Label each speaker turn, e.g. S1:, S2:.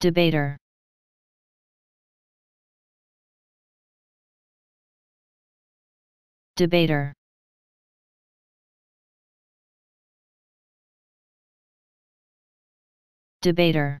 S1: Debater. Debater. Debater.